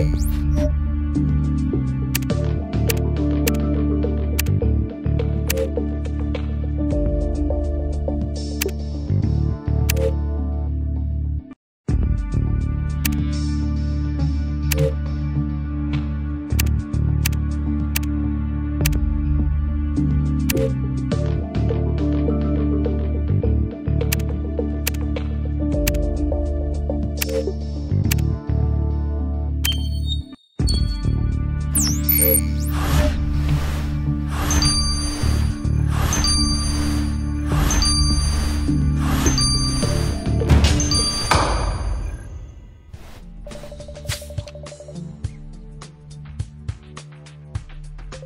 Gracias.